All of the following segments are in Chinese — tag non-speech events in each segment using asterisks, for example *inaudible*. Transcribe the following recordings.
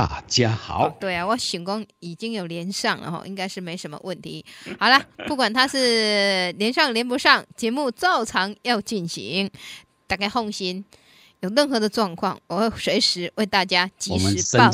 大家好。对啊，我醒工已经有连上了哈，应该是没什么问题。好了，*laughs* 不管他是连上连不上，节目照常要进行，大家放心。有任何的状况，我会随时为大家及时报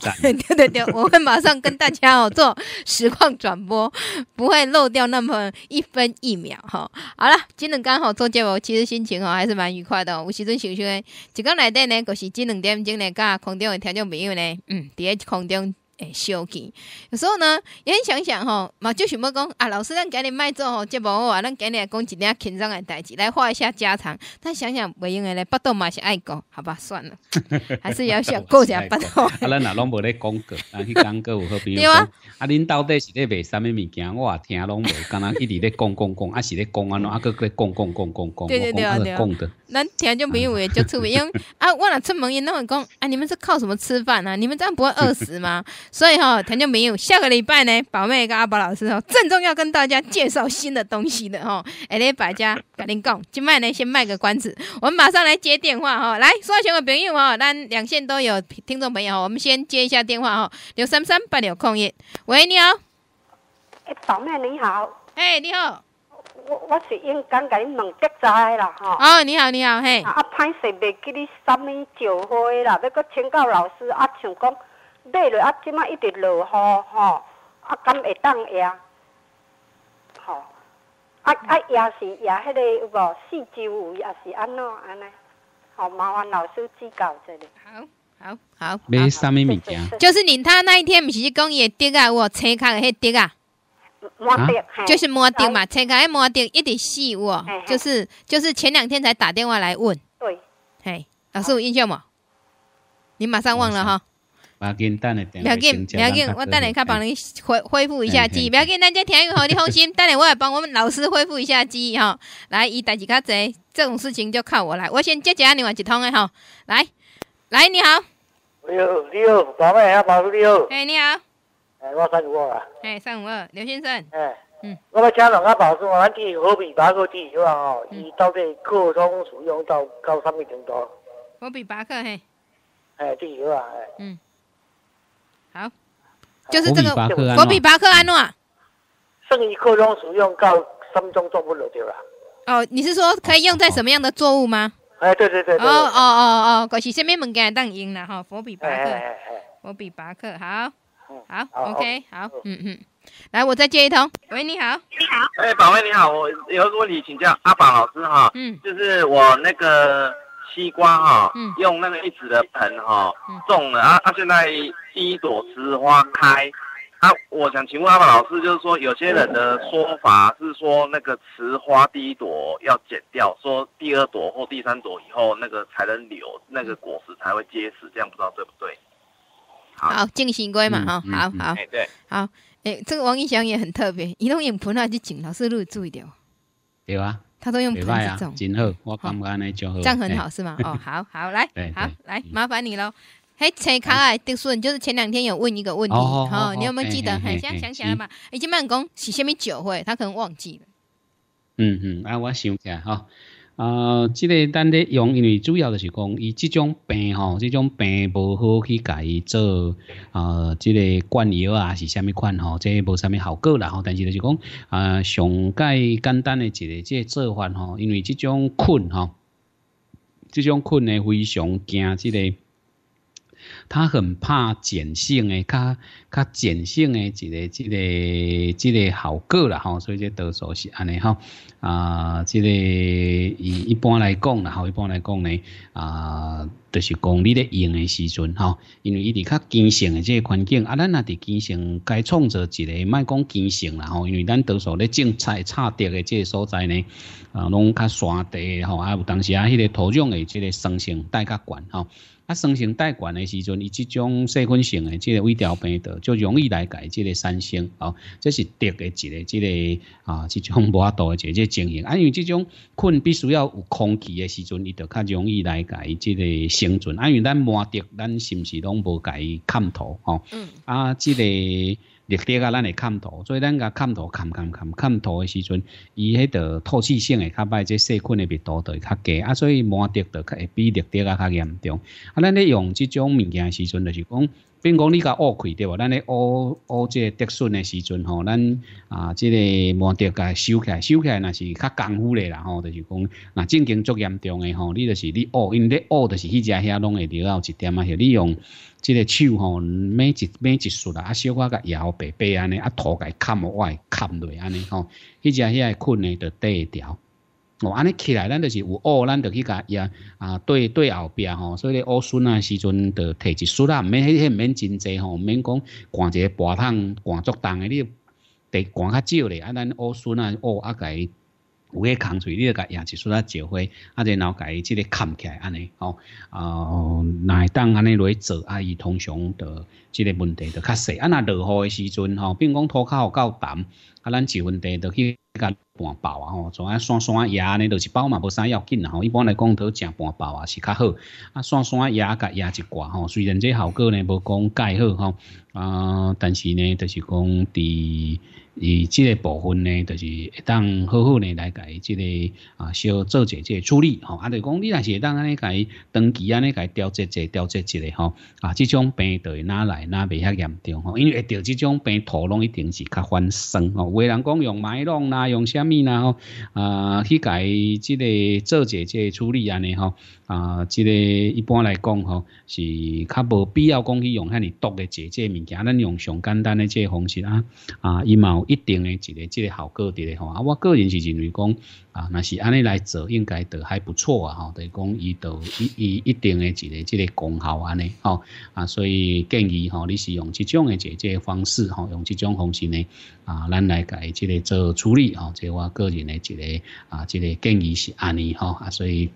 答。*laughs* 对对对，我会马上跟大家哦做实况转播，不会漏掉那么一分一秒哈。好了，今天刚好做节目，其实心情哦还是蛮愉快的。有时阵想想，一个来底呢，就是这两点钟呢，甲空中的听众朋友呢，嗯，伫咧空中。诶，小气。有时候呢，也很想想吼，嘛就想要讲啊，老师，咱今日卖做吼节目啊，咱今日讲一点轻松的代志，来画一下家常。但想想袂用的咧，巴肚嘛是爱讲，好吧，算了，*laughs* 还是要想过 *laughs* 一下巴肚。啊，咱若拢无咧讲过，咱去讲过有好朋友讲，啊，恁到底是咧卖啥物物件？我也听拢无，敢若一直咧讲讲讲，啊是咧讲安怎，啊个个讲讲讲讲讲，对对对对，讲的。咱听众朋友也就出名，因为 *laughs* 啊，我若出门因那会讲，啊，你们是靠什么吃饭啊？你们这样不会饿死吗？*laughs* 所以哈，听众朋友，下个礼拜呢，宝妹跟阿宝老师哦，郑重要跟大家介绍新的东西的哈。哎，来百家跟您讲，今麦呢先卖个关子，我们马上来接电话哈。来，所有的朋友哈，咱两线都有听众朋友我们先接一下电话哈，六三三八六空一，喂，你好，哎，宝妹你好，哎，你好。我我是应该甲你问德仔啦，吼。哦，你好，你好，嘿。啊，歹势袂记你啥物招花啦，要搁请教老师。啊，像讲买落啊，即摆一直落雨，吼，啊，敢会当呀？吼，啊啊也是也迄个有无四周有，也是安怎安尼？好，麻烦老师指教一下。好，好，好。买啥物物件？就是你他那一天，毋是讲伊滴啊，有车卡的迄滴啊。摩的，就是摩的嘛，车开摩的一点细哦，就是就是前两天才打电话来问，对，嘿，老师有印象吗？你马上忘了哈？不要紧，等下不要紧，不要紧，我等下看帮你恢恢复一下记忆，不要紧，咱家听一个好，你放心，等下我来帮我们老师恢复一下记忆哈。来，伊代志较侪，这种事情就靠我来，我先接接另外一通的哈。来，来，你好，你好，你好，宝贝啊，宝叔你好，哎，你好。哎，我三五二啊。哎，三五二，刘先生。哎，嗯，我要请两个保证，咱这火比巴克地是吧？吼，伊到底扩充使用到到什么程度？火比巴克嘿。哎，地油啊，哎。嗯。好。就是这个火比巴克安诺。剩余扩充使用到三中作物了对吧？哦，你是说可以用在什么样的作物吗？哎，对对对。哦哦哦哦，可是什么物件当用了哈？佛比巴克。佛比巴克好。好，OK，好，嗯嗯，来，我再接一通。喂，你好，你好，哎，宝贝你好，我有个问题请教阿宝老师哈，嗯，就是我那个西瓜哈，嗯，用那个一指的盆哈，种了啊，它，现在第一朵雌花开，啊，我想请问阿宝老师，就是说有些人的说法是说那个雌花第一朵要剪掉，说第二朵或第三朵以后那个才能留，那个果实才会结实，这样不知道对不对？好，进行规嘛，哈，好好，对，好，哎，这个王一祥也很特别，移动用盆啊去种，老师录注意点。对啊，他都用盆子种，真好，我感觉那就好，这样很好是吗？哦，好好来，*laughs* 好来，麻烦你喽。嘿，车卡爱的顺，就是前两天有问一个问题，哦，你有没有记得？很现在想起来了吗？已经慢工是虾米酒会，他可能忘记了。嗯嗯，啊，我想起来哈。啊，即个咱咧用，因为主要就是讲，伊即种病吼，即种病无好去家伊做啊，即个灌药啊，是啥物款吼，即个无啥物效果啦吼。但是就是讲啊，上介简单的一个即个做法吼，因为即种菌吼，即种菌呢非常惊即个。他很怕碱性诶，较较碱性诶，一个、即个、即个效果啦吼，所以这多数是安尼吼啊，即个以一般来讲啦，吼，一般来讲呢啊，就是讲你咧用诶时阵吼，因为伊伫较坚性诶即个环境啊，咱也伫坚性该创造一个莫讲坚性啦吼，因为咱多数咧种菜插地诶即个所在呢啊，拢较山地吼，啊有当时啊，迄个土壤诶即个酸性带较悬吼。啊，生成代管的时阵，伊即种细菌性的即个微调病毒，就容易来改即个产生哦。这是得的一个即个啊，即种无法度的一个 *laughs* 情形。啊，因为即种菌必须要有空气的时阵，伊就较容易来改即个生存。啊，因为咱满得，咱是毋是拢无改看头哦？嗯。啊，即个。绿地啊，咱会砍土，所以咱甲砍土、砍砍砍砍土的时阵，伊迄个透气性会较歹，即细菌诶密度就会较低啊，所以麻竹就会比绿地啊较严重。啊，咱咧用即种物件诶时阵，就是讲比如讲你甲乌开对无？咱咧乌乌即个竹笋的时阵吼，咱啊即个毛竹甲收起来，收起来若是较功夫咧啦吼，就是讲若正经足严重诶吼，你就是你乌，因为你乌就是迄只遐拢会留到一点啊，你用即个手吼，每一每一束啦，啊小可甲摇白白安尼，啊土甲砍外砍落安尼吼，迄只遐困诶着第条。哦，安尼起来，咱就是有乌，咱就去甲伊啊对对后壁吼，所以咧乌笋啊时阵就摕一束啦，毋免迄迄毋免真济吼，毋免讲掼一个煲汤灌足重诶，你得掼较少咧，啊咱乌笋啊乌啊甲伊有迄空喙，你就甲压一束啊石花，啊然后甲伊即个砍起来安尼吼，啊若会当安尼落去做，啊伊通常的即个问题就较细，啊若落雨诶时阵吼，比如讲土骹有够淡，啊咱一问题就去。甲半包啊吼，从啊山山压呢，就是包嘛无啥要紧啦吼。一般来讲，都食半包啊是较好。啊山山野甲野一寡吼，虽然这效果呢无讲介好吼，啊，但是呢，就是讲伫伊即个部分呢，就是会当好好呢来甲伊即个啊小做者即个处理吼。啊，就讲你若是会当安尼甲伊长期安尼甲伊调节者调节一个吼，啊，即种病就会哪来哪袂遐严重吼，因为会着即种病土拢一定是较反生吼。有人讲用麦浪啦。用虾米啦吼啊去改即个做者即个处理安尼吼啊即个一般来讲吼是较无必要讲去用遐尼毒的解即个物件，咱用上简单的即个方式啊啊伊嘛有一定的一个即个效果伫咧吼啊我个人是认为讲啊若是安尼来做应该都还不错啊吼，就是讲伊都伊伊一定的一个即个功效安尼吼啊所以建议吼你是用即种的解即个方式吼用即种方式呢啊咱来改即个做处理。哦，即我个人的一个啊，即个建议是安尼吼啊，所以。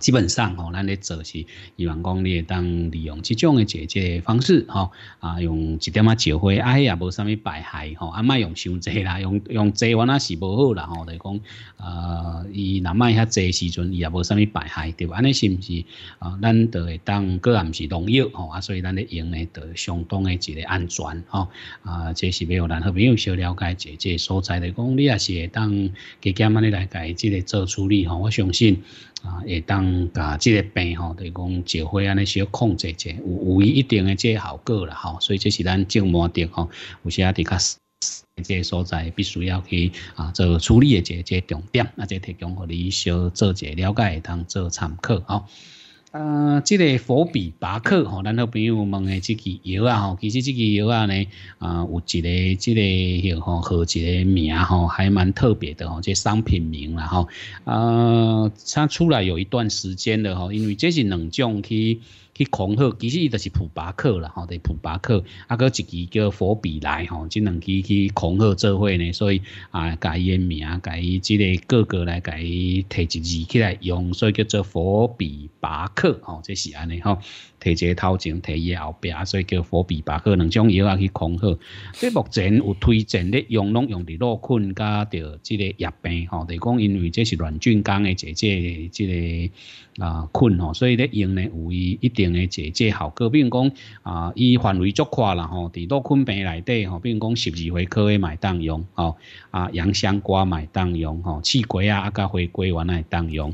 基本上吼，咱咧做是希望讲你会当利用即种诶解决方式吼，啊用一点仔石灰，啊迄也无啥物败害吼，啊莫用伤济啦，用用济完啊是无好啦吼，就是讲啊伊若莫遐济时阵，伊也无啥物败害，对吧？安尼是毋是啊？咱就会当个也毋是农药吼，啊所以咱咧用诶就相当诶一个安全吼，啊这是要咱好朋友小了解者即个所在的讲，你也是会当加减安尼来家即个做处理吼，我相信。啊，会当甲即个病吼，就是讲石灰安尼小控制者，有有一定的即个效果啦吼，所以这是咱种毛的吼，有些伫较即个所在必须要去啊做处理的即个重点，啊这提供给你小做者了解，当做参考吼。呃，这个佛比巴克吼，咱好朋友问的这支药啊吼，其实这支药啊呢，啊有一个即个药吼，和一个名吼，还蛮特别的吼，即商品名啦吼，啊，它出来有一段时间的吼，因为这是两种去。去恐吓，其实伊就是普巴克啦，吼，对普巴克，啊，搁一支叫佛比来，吼，即两支去恐吓做伙呢，所以啊，改伊名，改伊即个各个来改伊摕一字起来用，所以叫做佛比巴克，吼，这是安尼吼。摕一个头前，摕伊后壁，所以叫佛比巴克两种药啊去恐吓。即目前有推荐咧用，拢用伫落困加着即个叶病吼，就讲因为这是乱菌工的姐姐即个啊困吼，所以咧用咧有伊一定的解解效果。比如讲啊，伊范围足宽啦吼，伫落困病内底吼，比如讲十二回科的买当用吼，啊洋香瓜买当用吼，刺瓜啊啊甲回归原来当用。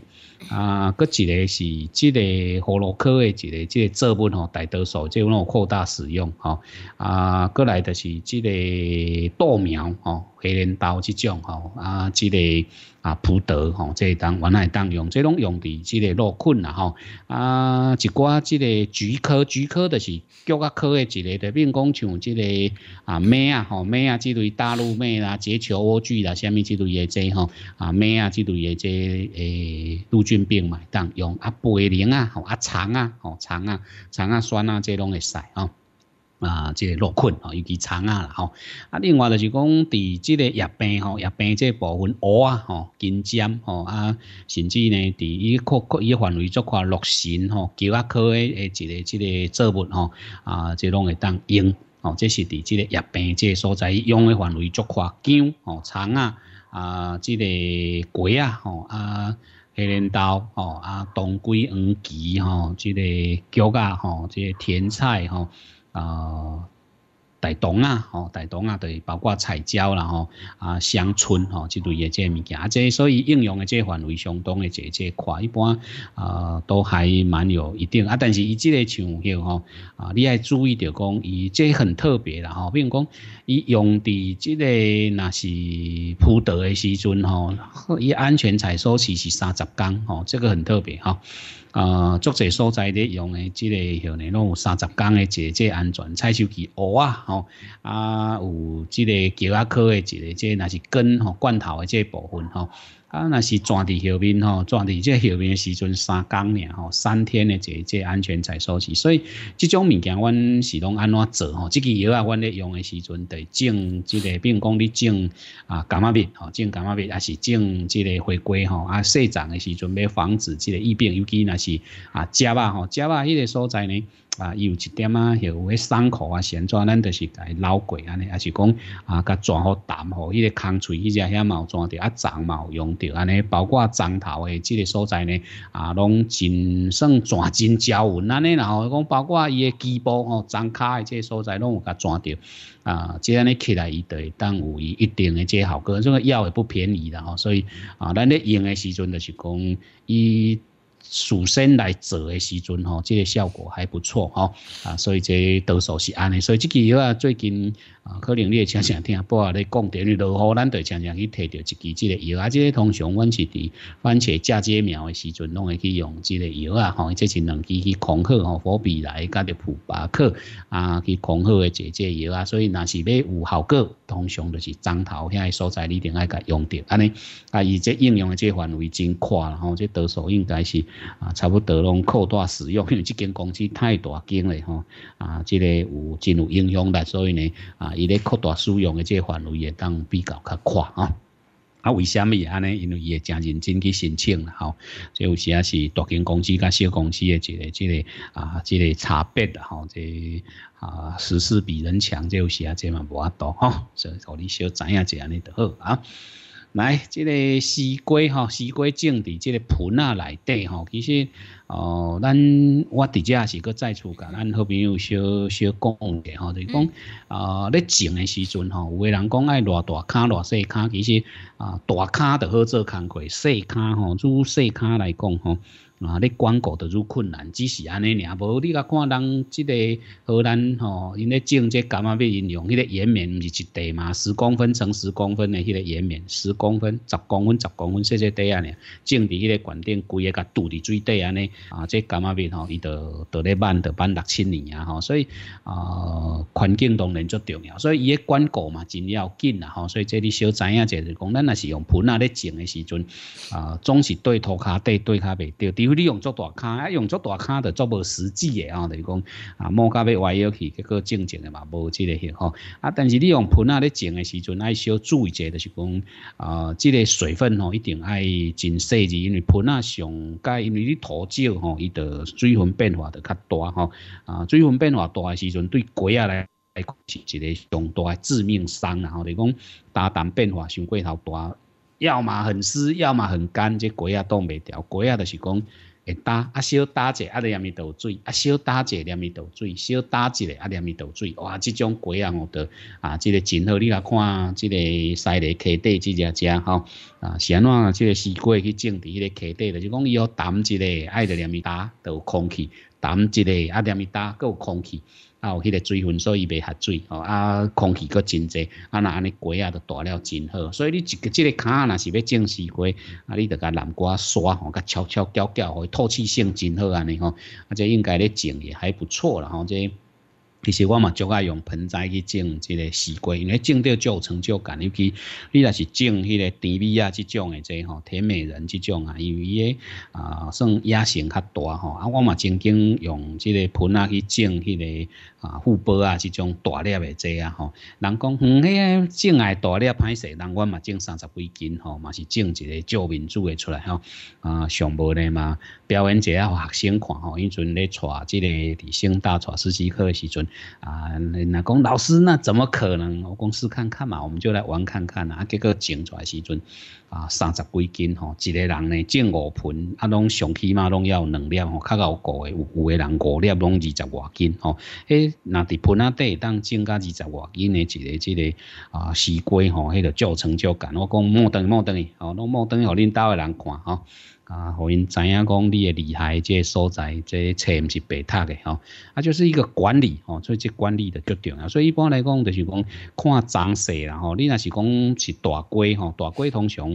啊，搁一个是即个葫芦科的一个即个作物吼，大多数即种扩大使用吼。啊，搁来就是即个豆苗吼，黑镰刀即种吼，啊，即个。啊，普德吼，即当原来当用，即拢用伫即个落困啦吼。啊，一寡即个菊科，菊科就是菊啊科的一个，就比如讲像即个啊麦啊吼，麦啊之类大陆麦啦、结球莴苣啦，虾米之类的即吼啊麦啊之类的即诶陆菌病嘛当用啊贝灵啊吼啊肠啊吼肠啊肠啊酸啊即拢会使吼。啊，即个落困吼，尤其肠啊啦吼。啊，另外就是讲，伫即个叶病吼，叶病即部分乌啊吼，金尖吼啊，甚至呢，伫伊扩扩伊范围足看落神吼，球啊科诶诶一个即个作物吼，啊，即拢会当用吼，这是伫即个叶病即个所在用诶范围足看姜吼，肠啊啊，即个鬼啊吼啊，黑镰刀吼啊，冬瓜黄芪吼，即个姜啊吼，即个甜菜吼。啊，大同啊，吼，大同啊，对，包括彩椒啦，吼，啊，香椿，吼，即类嘅即物件，啊，即所以应用嘅即范围相当嘅即即块，一般啊都还蛮有一定啊，但是伊即个像许吼，啊，你爱注意着讲，伊即很特别啦，吼，比如讲，伊用伫即个若是铺德嘅时阵，吼，伊安全采收期是三十天，吼，这个很特别，吼。啊，足侪所在咧用诶，即个许呢，拢有三十公诶，即个安全采收机蚵啊，吼啊，有即个桥啊科诶，一个即若是根吼罐头诶，即部分吼。啊，若是装伫后面吼，装伫即后面诶时阵三工尔吼，三天诶，这这安全才收期，所以即种物件阮是拢安怎做吼？即个药啊，阮咧用诶时阵，得种即个，比如讲你种啊感冒病吼，种感冒病，还是种即个回归吼啊，细长诶时阵要防止即个疫病，尤其若是啊，脚啊吼，脚啊迄个所在呢。啊，伊有一点啊，有迄伤口啊，旋转，咱就是甲伊捞过安尼，还是讲啊，甲抓好淡吼，迄个空喙迄只遐毛抓着啊，脏毛用着安尼，包括脏头诶，即个所在呢，啊，拢真算抓真焦稳安尼，然后讲包括伊诶基部吼，脏骹诶即个所在拢有甲抓着，啊，即安尼起来伊就会当有伊一定诶即个效果，这个药也不便宜的吼，所以啊，咱咧用诶时阵就是讲伊。属身来做的时阵吼，这个效果还不错吼啊，所以这多数是安尼，所以这个药啊最近。啊，可能你会常常听，不啊咧讲电，你落雨咱就常常去摕着一支即个药啊。即个通常阮是伫番茄嫁接苗的时阵，拢会去用即个药啊。吼，即是两支去恐吓吼，火比来甲着普巴克啊，去恐吓的姐姐药啊。所以若是要有效果，通常就是樟头遐个所在，你一定爱甲用着安尼。啊，伊这应用的这范围真宽啦，吼，这多数应该是啊，差不多拢扩大使用，*laughs* 因为即间公司太大间了吼，啊，即个有真有影响力，所以呢啊。伊咧扩大使用的这范围也当比较较宽啊！啊，为虾米安尼？因为伊会真认真去申请啦，吼。这有时啊是大型公司甲小公司的一个、这个啊、这个差别啦，吼。这啊，时事比人强，这有时啊，这嘛无法度吼。所以，互你小知影一安尼就好啊。来，这个西瓜吼，西瓜种伫这个盆啊内底吼，其实。哦，咱我伫遮是搁再次甲咱好朋友小小讲者吼，就是讲啊，咧种诶时阵吼，有诶人讲爱偌大骹偌细骹，其实啊，大骹著好做工课，细骹吼，如细骹来讲吼。啊！你管顾得愈困难，只是安尼尔，无你甲看人即个荷兰吼，因咧种这干嘛要引用迄个岩棉，毋是一地嘛？十公分乘十公分的迄个岩棉，十公分、十公分、十公分细细地安尼，种伫迄个管顶，规个甲堵伫水底安尼。啊，这干嘛面吼，伊着着咧慢着慢六七年啊吼，所以啊，环境当然足重要，所以伊个管顾嘛真要紧啊吼，所以这你小知影者就讲，咱若是用盆啊咧种的时阵啊，总是对涂骹底对骹袂着。因为你用足大卡，啊用足大卡就足无实际诶啊，就是讲啊，摸甲要歪腰去，结果种种诶嘛无即个吼。啊，但是你用盆啊咧种诶时阵，爱小注意者，就是讲啊，即个水分吼一定爱真细致，因为盆啊上该因为你土少吼，伊的水分变化就较大吼。啊，水分变化大诶时阵，对龟啊来来是一个上大诶致命伤然后。就是讲大胆变化伤过头大。要么很湿，要么很干，这鬼啊冻袂掉。鬼啊就是讲会打，啊小打者啊连咪倒水，啊小打者连咪倒水，小打一个啊连咪倒水。哇，这种鬼啊我得啊，这个真好。你来看这个西里溪底这只只吼啊，是安怎这个西瓜去种伫迄个溪底的，就讲伊要담一个爱的连咪打，都有空气；담一个啊连咪打，够有空气。啊，有迄个水分，所以袂合水吼。啊，空气佫真济，啊，那安尼鸡啊，都大了真好。所以你一个即个坎若是要种西瓜，啊，你着甲南瓜刷吼，甲敲敲搅搅，互透气性真好安尼吼。啊，这应该咧种也还不错啦吼，这。其实我嘛足爱用盆栽去种即个西瓜，因为种到就有成就感。尤其你若是种迄个甜米啊，即种诶，即吼甜美人即种啊，因为伊个啊算野性较大吼。啊，我嘛曾经用即个盆啊去种迄个啊富波啊，即种大粒诶，即啊吼。人讲嗯，迄个种爱大粒歹势，人我嘛种三十几斤吼，嘛是种一个救民主诶出来吼。啊，上无咧嘛表演者啊，学生看吼，因阵咧带即个伫升大带实习课诶时阵。啊，那讲老师那怎么可能？我讲试看看嘛，我们就来玩看看啊。结果整出来时阵啊，三十几斤吼，一个人呢种五盆，啊，拢上起码拢要两粒吼，较够个有有的人五粒拢二十外斤吼。诶，那伫盆啊底当种甲二十外斤的一个即个啊西瓜吼，迄个就成就感。我讲莫等莫等伊，吼，拢莫等伊，互恁兜的人看吼。啊，互因知影讲你诶厉害，即个所在，即册毋是白读诶吼，啊，就是一个管理吼，所以即管理的决定啊。所以一般来讲，就是讲看长势啦吼，你若是讲是大龟吼，大龟通常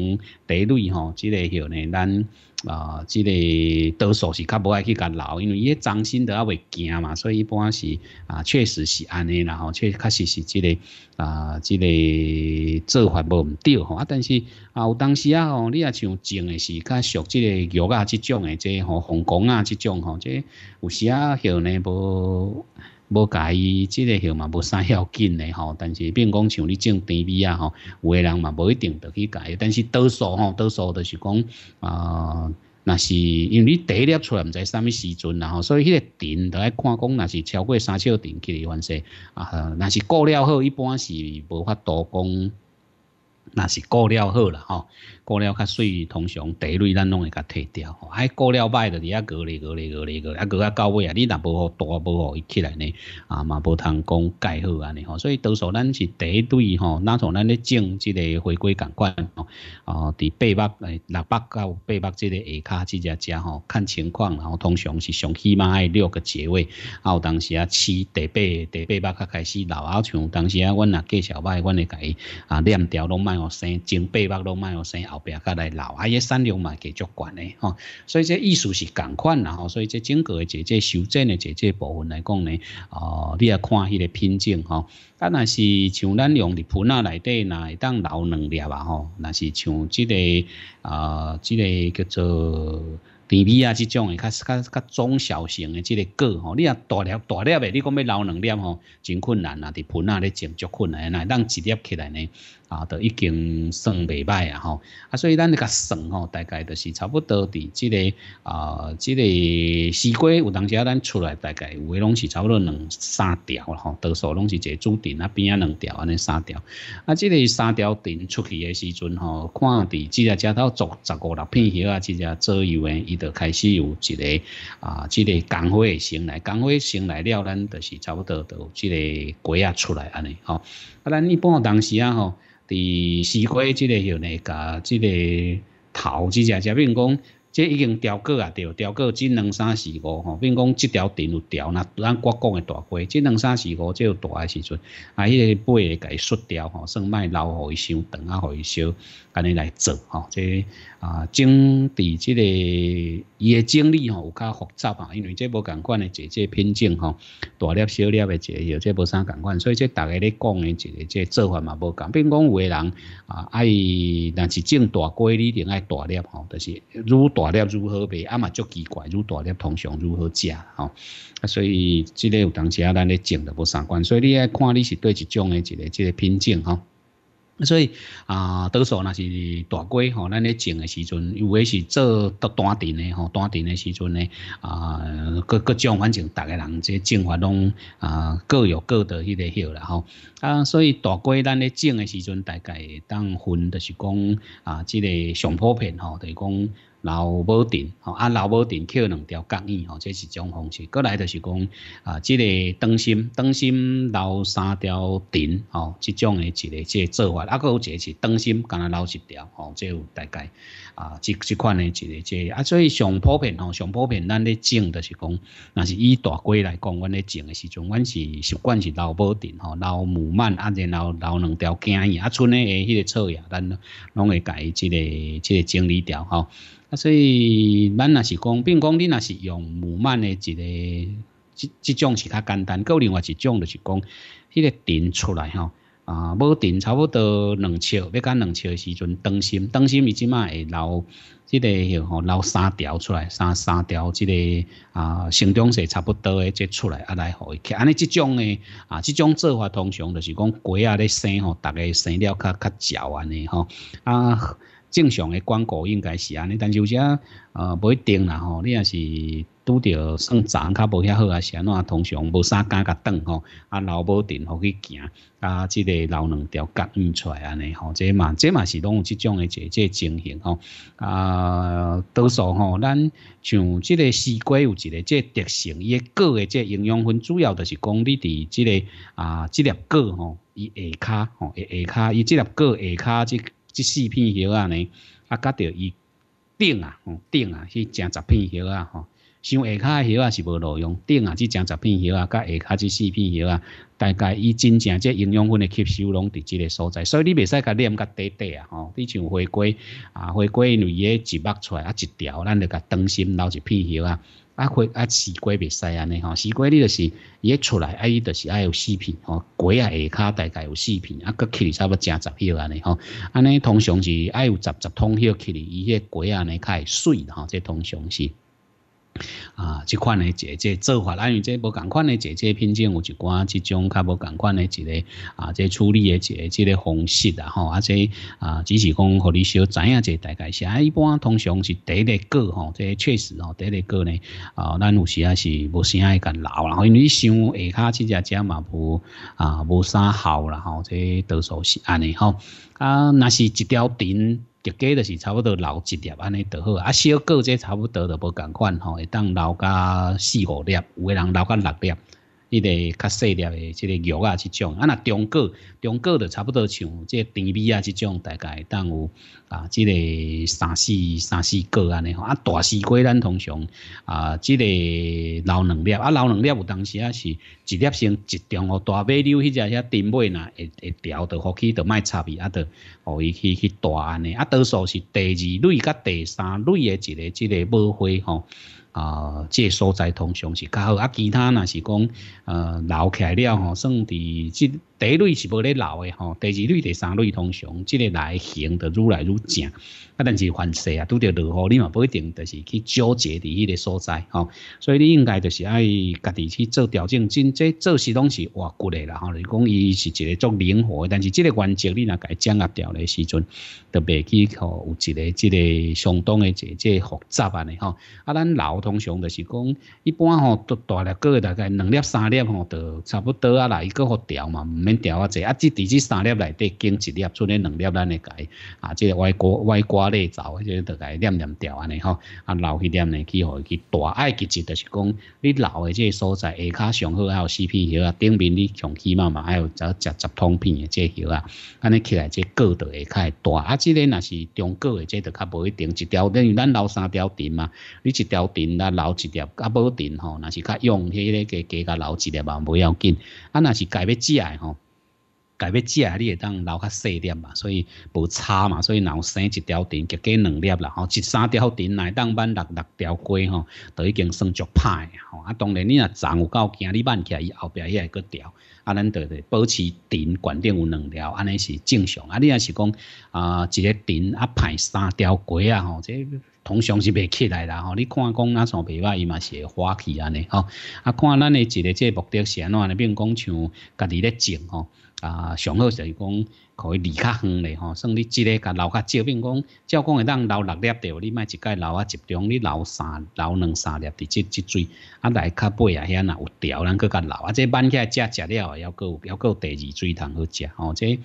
第类吼，即个许呢，咱啊，即个多数是较无爱去甲留，因为伊长心都还未惊嘛，所以一般是啊，确实是安尼啦吼，确确实是即个啊，即个做法无毋对吼，啊，但是啊，有当时啊吼，你啊像种诶是较属即。个玉啊，即种诶，即吼红光啊，即种吼，即有时啊，许呢无无介意，即个号嘛无啥要紧诶吼。*laughs* 但是变讲像你种甜米啊吼，有诶人嘛无一定得去介意。但是多数吼，多数就是讲啊，若是因为你第一粒出来毋知啥物时阵然后，所以迄个电都爱看讲，那是超过三尺电去的反正啊，若是过了后，一般是无法度讲，若是过了好啦吼。过了较水，通常第一类咱拢会甲退掉。吼，还过了歹的，伫遐过咧过咧过咧过，啊过啊到尾啊，你若无好大无好伊起来呢，啊嘛无通讲盖好安尼吼。所以多数咱是第一类吼，哪从咱咧种即个回归感官吼，哦伫八百诶六百到八百即个下骹即只只吼，看情况，然后通常是上起码爱六个节位，啊有当时啊七第八第八百较开始老啊像当时啊，阮若介绍歹，阮会甲伊啊链条拢卖互生，前八百拢卖互生后。别个来老，啊，伊产量嘛计足悬诶吼，所以这意思是共款啦吼，所以这整个诶这这修正诶这这部分来讲呢，哦，你也看迄个品种吼，啊，若是像咱用伫盆仔内底，若会当留两粒啊吼，若是像即个啊，即个叫做。甜味啊，即种诶，较较较中小型诶，即个果吼，你啊大粒大粒诶，你讲要留两粒吼，真困难啊！伫盆仔咧种足困难，那当一粒起来呢，啊，都已经算袂歹啊吼，啊，所以咱咧甲算吼，大概就是差不多伫即个啊，即个西瓜有当时，咱出来大概有诶拢是差不多两三条吼，多数拢是一个主顶啊边啊两条安尼三条，啊，即个三条顶出去诶时阵吼，看伫即个遮头做十五六片叶啊，即个左右诶。伊就开始有一个啊，即个工花生来，工花生来了，咱就是差不多都即个果啊出来安尼吼。啊，咱一般当时啊吼，伫西瓜即个有呢，甲即个头即只只，比如讲。即已经调过啊，对，调过即两三四五吼，比如讲即条电有调，那咱国讲诶大街，即两三四五即有大诶时阵，啊，迄个尾会甲伊缩掉吼，算卖留互伊伤长啊，互伊烧，安尼来做吼，即啊，整伫即个伊诶种理吼有较复杂啊，因为即无共款诶一个品种吼，大粒小粒诶一个，即无啥共款，所以即逐个咧讲诶一个即做法嘛无共，比如讲有诶人啊爱，若是种大龟，你一定爱大粒吼，就是如大粒如何卖，啊嘛足奇怪，如大粒通常如何食吼，啊所以即个有当时啊咱咧种都无相关，所以你爱看你是对一种诶一个即个品种吼。所以啊，多数那是大龟吼，咱咧种的时阵，有诶是做得单田的吼，单田的时阵呢，啊，各各种反正逐个人即种法拢啊各有各的迄个晓啦吼。啊，所以大龟咱咧种的时阵，大概当分就是讲啊，即个上普遍吼，就是讲。老保定，吼啊老保定扣两条角耳，吼这是一种方式。过来就是讲啊，即个灯芯，灯芯留三条电，吼即种诶一个即个做法。啊，佫有一个是灯芯，敢若留一条，吼即有大概啊，即即款诶一个即啊，所以上普遍吼，上普遍咱咧种就是讲，若是以大龟来讲，阮咧种诶时阵，阮是习惯是留保定，吼留木蔓，啊然后留两条茎叶，啊剩诶诶迄个草叶，咱拢会甲伊即个即个整理掉，吼。啊，所以咱若是讲，比如讲你若是用木蔓的一个，即即种是较简单。够另外一种就是讲，迄个电出来吼，啊，要定差不多两尺，要到两尺的时阵，灯芯，灯芯伊即卖会留即个吼，留三条出来，三三条即个啊，成长势差不多的即出来，啊来互伊起。安尼即种诶，啊，即种做法通常就是讲龟啊咧生吼，逐个生了较较少安尼吼，啊。正常的广告应该是安尼，但是有些呃不一定啦吼。你也是拄着算长较无遐好啊，是安怎通常无啥敢甲断吼，啊老无定互去行，啊即个老两条割唔出来安尼吼，这嘛这嘛是拢有即种诶即即情形吼，啊多数吼咱像即个西瓜有一个即特性，伊诶果诶即营养分主要就是讲你伫即个啊即粒果吼，伊下骹吼下下骹伊即粒果下骹即即四片叶啊呢，啊甲着伊顶啊吼顶啊去食十片叶啊吼。像下骹叶啊是无路用，顶啊只将十片叶啊，甲下骹只四片叶啊，大概伊真正即营养分的吸收拢伫即个所在，所以你袂使甲黏甲短短啊吼。你像花果啊，花果因为伊一目出来啊一条，咱着甲当心留一片叶啊。啊花啊西瓜袂使安尼吼，西瓜你就是伊出来啊伊就是爱有四片吼，果啊下骹大概有四片，啊佮起哩差不多正十叶安尼吼。安尼通常是爱有十十通叶起哩，伊迄果安尼较会水吼，这通常是。啊，即款诶姐姐做法，因为这无共款诶姐姐品种有一寡即种较无共款诶一个啊，这处理诶一个即个方式啊吼，啊这啊只是讲互你小知影者大概是啊，一般通常是第一个吼，这确实吼第一个果呢啊，咱有时啊是无啥会甲老啦，因为你想下骹即只只嘛无啊无啥好啦吼，这多数是安尼吼，啊若是一条藤。直价就是差不多留一粒安尼就好，啊小个这差不多就无共款吼，会当留甲四五粒，有个人留甲六粒。迄个较细粒诶即个肉啊，即种啊，若中果中果就差不多像即个甜味啊，即种大概当有啊，即个三四三四个安尼吼啊，大西瓜咱通常啊，即个留两粒啊，留两粒有当时啊是一粒先一中哦，大尾溜迄只遐甜尾呐，会会调着互去着卖插伊啊，着互伊去去大安尼啊，多数是第二类甲第三类诶一个即个母花吼。啊，这所在通常是。较好，啊，其他若是讲，呃，留起来了吼，算伫即第一类是无咧老诶吼，第二类、第三类通常即个来型就愈来愈正，啊，但是凡事啊，拄着落雨，你嘛不一定就是去纠结伫迄个所在吼，所以你应该就是爱家己去做调整，真这做事拢是活骨诶啦吼，你讲伊是一个足灵活，但是即个原则你若家掌握掉咧时阵，就袂去吼有一个即个相当诶即个复杂安尼吼，啊，咱老通常就是讲一般吼，都大粒个大概两粒三粒吼，就差不多啊啦，伊个好调嘛，毋调啊济，啊，即伫即三粒内底经一粒出咧两粒，咱会改啊，即个歪瓜歪瓜咧枣，即个就伊念念调安尼吼，啊留迄点呢去互伊去大爱其实就是讲你留诶即个所在下骹上好，还有四片叶啊，顶面你上起码嘛，还有只食十通片诶即叶啊，安尼起来即个就会较大，啊，即个若是中个诶，即就较无一定一条，等于咱留三条电嘛，你一条电咱留一粒，啊无电吼，若是较用迄个加加甲留一粒嘛，无要紧，啊若是家要食诶吼。改要食，你会当留较细粒嘛，所以无差嘛，所以若有生一条电，加加两粒啦，吼，一三条电来当挽六六条瓜吼，都已经算足歹吼。啊，当然你若长有够惊，你挽起来伊后壁遐个调，啊，咱得得保持电管顶有两条，安尼是正常。啊，你若是讲啊，一个电啊派三条瓜啊，吼，这通常是袂起来啦，吼。你看讲哪像袂歹，伊嘛是会花起安尼，吼。啊，看咱诶一个即目的是安怎呢？比如讲像家己咧种吼。啊，上好就是讲可以离较远咧吼，算你即个甲留较少，比如讲，照讲会当留六粒着，你莫一届留啊集中，你留三留两三粒伫即即水，啊来较尾啊遐若有条，咱搁甲留，啊这挽起来食食了，还阁有还阁有第二水通好食吼，这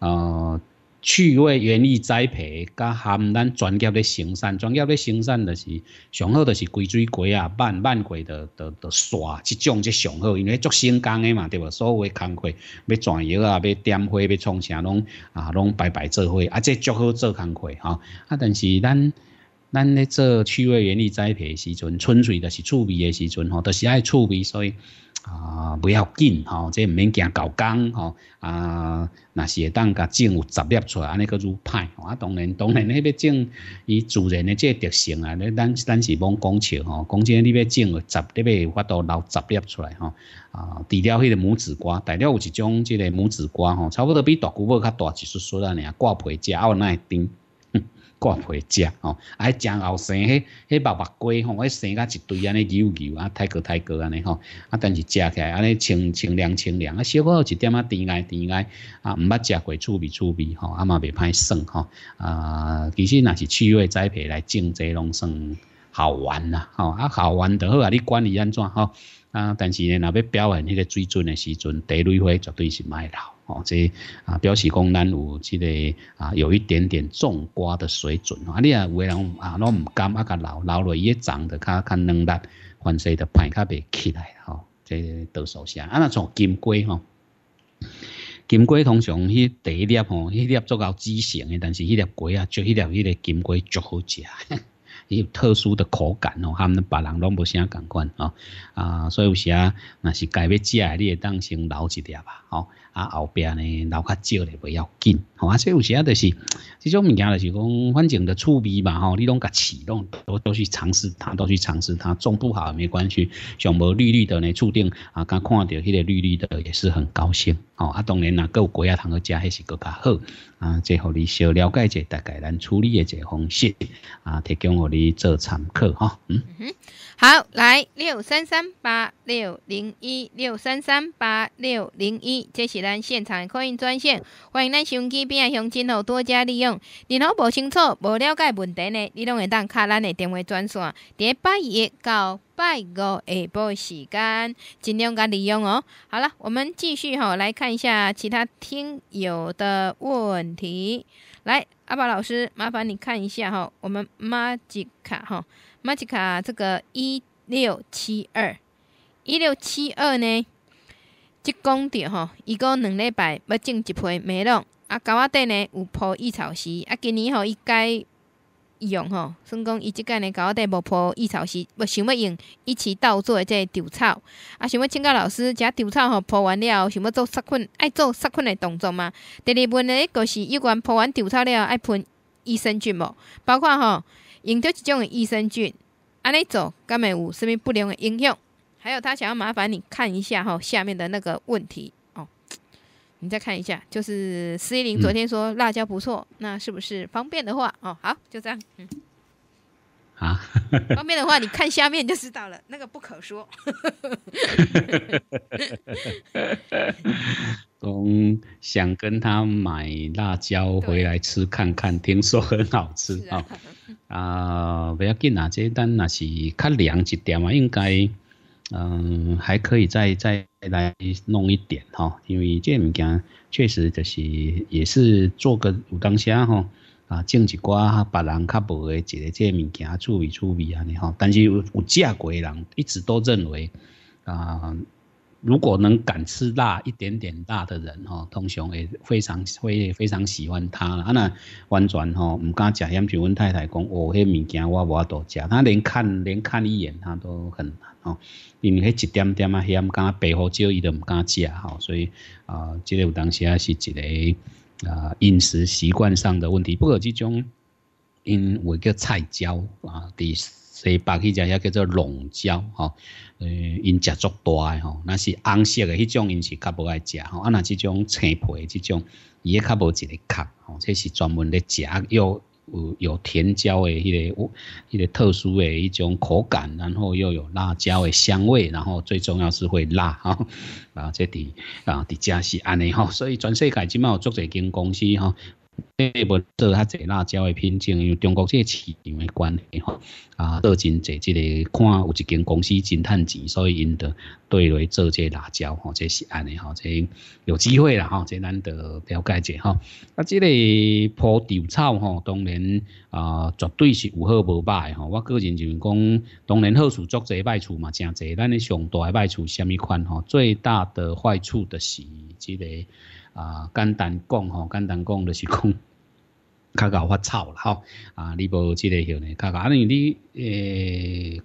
呃。趣味园艺栽培，甲含咱专业咧生产，专业咧生产就是上好，就是规水果啊，慢慢过着着着刷，即种即上好，因为足新工诶嘛，对无？所有诶工课要转药啊，要点火，要创啥拢啊，拢白白做伙，啊，即足好做工课吼。啊，但是咱咱咧做趣味园艺栽培时阵，纯粹就是趣味诶时阵吼，都是爱趣味，所以。啊，不要紧吼，这毋免惊搞工吼。啊，若是会当甲种有杂粒出来，安尼个愈歹吼。啊，当然，当然，迄要种伊自然的这特性啊，你咱咱是罔讲笑吼。讲真，你要种个杂，你要有法度留杂粒出来吼。啊，除了迄个拇指瓜，大了有一种即个拇指瓜吼，差不多比大菇母较大一丝丝安尼啊，挂皮食后那会甜。挂皮食吼，啊，正后生，迄迄白白鸡吼，迄生甲一堆安尼油油啊，太过太过安尼吼，啊，但是食起来安尼清清凉清凉，啊，小可有一点仔甜爱甜爱，啊，毋捌食过趣味趣味吼，啊嘛袂歹算吼，啊，其实若是趣味栽培来种这拢算。好玩啦，吼啊好玩的好啊，你管理安怎吼啊？但是呢，若要表现迄个水准的时阵，第一回绝对是卖老哦，这啊表示讲咱有即个啊有一点点种瓜的水准啊，你啊有诶人啊拢毋甘啊甲老老落伊长得较较嫩力，反正的派较袂起来吼，这多数啥啊？那种金龟吼。金龟通常迄第一粒吼，迄粒足够畸形诶，但是迄粒龟啊，就迄粒迄个金龟足好食，伊有特殊的口感哦，他们别人拢无啥共款哦，啊，所以有时啊，若是家要食，你会当先留一粒吧，吼。啊，后边呢留较少咧，不要紧，吼啊，所以有时啊，就是这种物件就是讲，反正的趣味嘛，吼，你拢甲启动，都都去尝试它，都去尝试它，种不好也没关系，像无绿绿的呢，注定啊，刚看到迄个绿绿的也是很高兴，哦啊，当然啦，有果啊，通去食，迄是更加好，啊，最后你小了解者大概咱处理的这方式，啊，提供互你做参考，哈，嗯哼。好，来六三三八六零一六三三八六零一，这是咱现场的客运专线，欢迎咱手机边啊乡亲哦多加利用。然后无清楚、无了解问题呢，你拢会当敲咱的电话专线，第八一到拜五下晡时间，尽量甲利用哦。好了，我们继续哈来看一下其他听友的问题。来，阿宝老师，麻烦你看一下哈，我们马吉卡哈。马吉卡这个一六七二，一六七二呢，即讲着吼，伊讲两礼拜要种一批梅龙，啊，狗仔底呢有铺异草席，啊，今年吼伊该用吼，算讲伊即个呢高仔底无铺异草席，要想要用一起倒做这稻草，啊，想要请教老师，这稻草吼铺完了后，想要做杀菌，爱做杀菌的动作吗？第二问呢，就是有关铺完稻草了，爱喷益生菌无？包括吼。用着一种益生菌，安尼做，敢会有什么不良的影响？还有，他想要麻烦你看一下吼，下面的那个问题，你再看一下，就是司一林昨天说辣椒不错，那是不是方便的话哦？好，就这样，嗯，啊，*laughs* 方便的话，你看下面就知道了，那个不可说。*laughs* 从想跟他买辣椒回来吃看看，听说很好吃啊。啊，不要紧啊，这单那是较凉一点嘛，应该嗯还可以再再来弄一点哈，因为这物件确实就是也是做个有当下哈啊，种一寡别人较无的一个这物件趣味趣味安尼哈，但是有有食过的人一直都认为啊。如果能敢吃辣一点点辣的人哦，通常会非常会非常喜欢它啊。那完全哦，唔敢食盐就问太太讲，哦，迄物件我无多食，他连看连看一眼他都很难哦，因为迄一点点啊咸，敢白胡椒伊都唔敢食哈，所以啊，这个有当时啊是一个啊饮食习惯上的问题。不过这种因为叫菜椒啊，第。西北迄只遐叫做龙椒吼，呃，因食足大诶吼，那是红色诶迄种，因是较无爱食吼。啊，那即种青皮诶即种，伊较无一个壳吼，这是专门咧食，又有有甜椒诶迄个，迄个特殊诶一种口感，然后又有辣椒诶香味，然后最重要是会辣哈。*laughs* 啊，这伫啊伫遮是安尼吼，所以全世界即卖有足侪间公司吼。这无做较济辣椒的品种，因为中国这个市场的关系吼，啊，做真侪即个看有一间公司真趁钱，所以因得对来做这辣椒吼，这是安尼吼，这有机会啦吼，这咱得了解者吼。啊，这个铺稻草吼，当然啊，绝对是有好无歹吼。我个人就是讲，当然好处足济，坏处嘛真侪。咱的上大的坏处虾米款吼？最大的坏处的是这个。啊，简单讲吼，简单讲就是讲，*laughs* 较搞发臭啦吼。啊，你无即个样呢，较搞，因为你诶，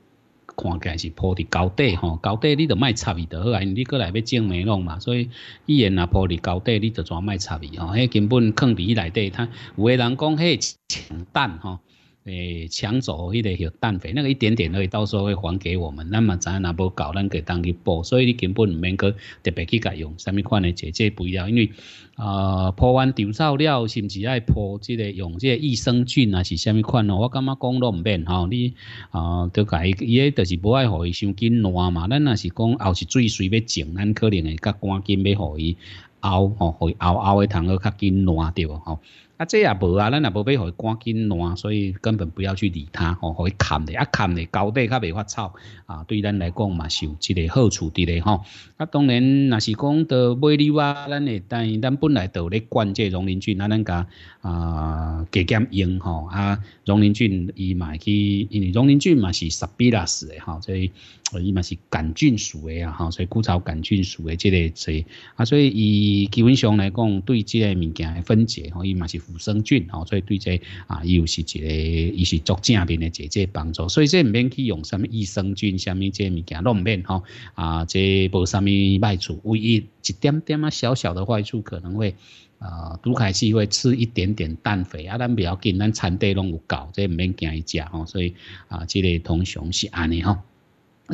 看起来是铺伫高底吼，高底你著卖插伊就好啊，因为你过来要种梅弄嘛，所以伊然若铺伫高底，你著怎卖插伊吼？迄根本坑伫伊内底，他有诶人讲迄抢蛋吼。诶，抢走迄个有氮肥，那个一点点而已，到时候会还给我们。那么咱拿不搞，咱给当去补，所以你根本唔免去特别去改用什么款的解这不一样，因为啊，铺完稻草料，是不是爱铺这个用这个益生菌啊？是什么款哦？我感觉讲都唔免吼，你啊，都改伊个就是不爱互伊伤紧烂嘛。咱若是讲后是水水要静，咱可能会较赶紧要互伊熬吼，互伊熬熬的糖个较紧烂掉吼。啊，这也无啊，咱也无要互伊赶紧烂，所以根本不要去理它，吼，互伊砍咧，啊砍咧高底较袂发臭啊，对咱来讲嘛是有即个好处伫咧吼。啊，当然若是讲到买礼物，咱会但咱本来就咧灌这溶磷菌，啊，咱甲啊加减用吼，啊溶磷菌伊嘛去，因为溶磷菌嘛是 Staphylococcus 诶吼，所以伊嘛是杆菌属诶啊吼，所以枯草杆菌属诶即个所以啊，所以伊基本上来讲对即个物件诶分解吼，伊嘛是。腐生菌吼，所以对这啊，又是一个，伊是足正面的直接帮助，所以这毋免去用什么益生菌，什么这物件拢毋免吼啊，这无什么坏处，唯一一点点啊小小的坏处可能会啊，杜凯西会吃一点点氮肥啊，咱不要紧，咱产地拢有够，这毋免惊伊食吼，所以啊，这个通常是安尼吼。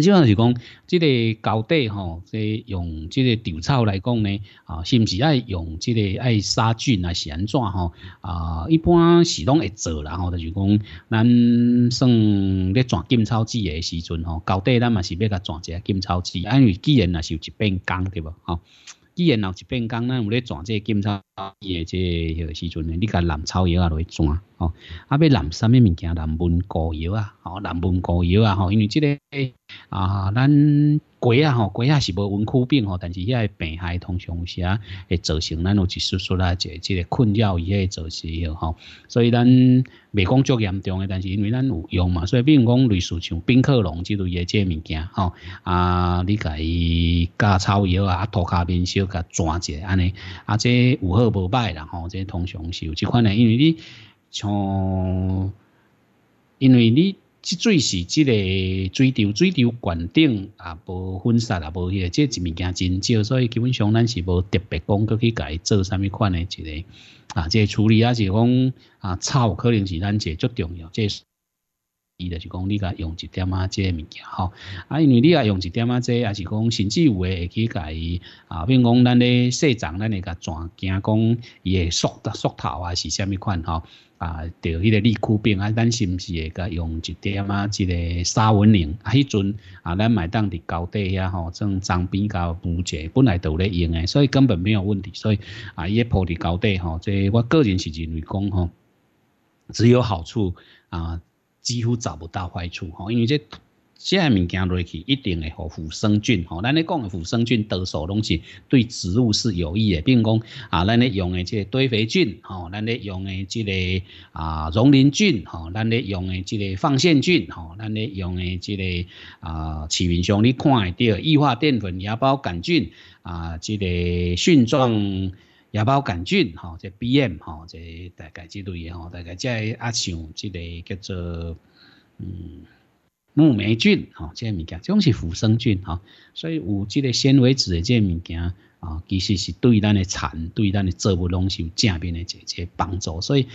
基本上是讲，即个高底吼，即用即个稻草来讲呢，啊，是毋是爱用即个爱杀菌啊，是安怎吼？啊，一般是拢会做啦吼，就是讲，咱算咧转金草籽诶时阵吼，高底咱嘛是要甲转一下金草籽，因为既然若是有一变工对无吼？既然有一变工，咱有咧转即个金草籽诶即迄个时阵呢，你甲蓝草药啊落去转吼，啊，要蓝啥物物件？蓝纹膏药啊，吼，蓝纹膏药啊，吼，因为这个。啊，咱鸡啊吼，鸡啊是无温库病吼，但是遐个病害通常时啊会造成咱有一丝丝啊，即即个困扰伊个造成吼，所以咱袂讲足严重诶，但是因为咱有用嘛，所以比如讲类似像冰克隆之类诶即个物件吼，啊，你甲伊加草药啊，涂骹面小甲转者安尼，啊，这有好无歹啦吼，这通常是有即款诶，因为你像，因为你。即水是即个水流，水流管顶啊，无粉刷啊，无迄个，即一物件真少，所以基本上咱是无特别讲去甲伊做啥物款的一个啊，即个处理啊是讲啊臭可能是咱一个足重要，即伊就是讲你甲用一点啊，即物件吼啊，因为你甲用一点啊，即也是讲甚至有诶会去甲伊啊，比如讲咱咧细长，咱会甲转惊讲伊诶缩缩头啊，是啥物款吼。啊，着迄个利库病啊，咱是毋是会甲用一点啊？即个沙文宁啊，迄阵啊，咱买当伫高底遐吼，种脏边甲补者，本来都咧用诶，所以根本没有问题。所以啊，伊铺伫高底吼，这我个人是认为讲吼，只有好处啊，几乎找不到坏处吼，因为这。即物件落去，一定会互腐生菌吼。咱咧讲的腐生菌，多数拢是对植物是有益诶。比如讲啊，咱咧用诶即堆肥菌吼，咱咧用诶即个啊溶磷菌吼，咱咧用诶即个放线菌吼，咱咧用诶即个啊市面上你看会到异化淀粉芽孢杆菌啊，即个蕈状芽孢杆菌吼，即 BM 吼，即大概即类诶吼，大概即啊像即个叫做嗯。木霉菌，吼，即个物件，种是腐生菌，吼，所以有即个纤维质的即个物件，啊，其实是对咱的产，对咱的作物拢是有正面的即个帮助，所以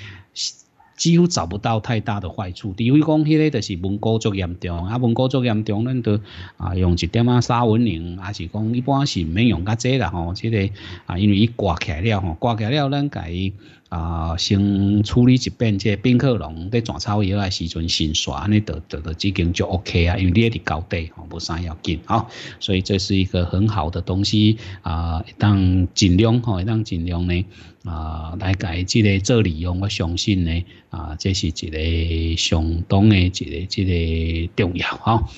几乎找不到太大的坏处。除非讲迄个就是蚊菇足严重，啊，蚊菇足严重，咱都啊用一点啊杀蚊宁，还是讲一般是毋免用较济啦，吼，即个啊，因为伊挂起来了，吼，挂起来了，咱改。啊，先处理一遍这冰克隆在转草药的时阵先刷，安尼得得得已经就 OK 啊，因为你伫高底吼，无啥要紧吼，所以这是一个很好的东西啊，当尽量吼，当尽量呢啊来改这个做利用，我相信呢啊，这是一个相当的一个一个重要吼。啊，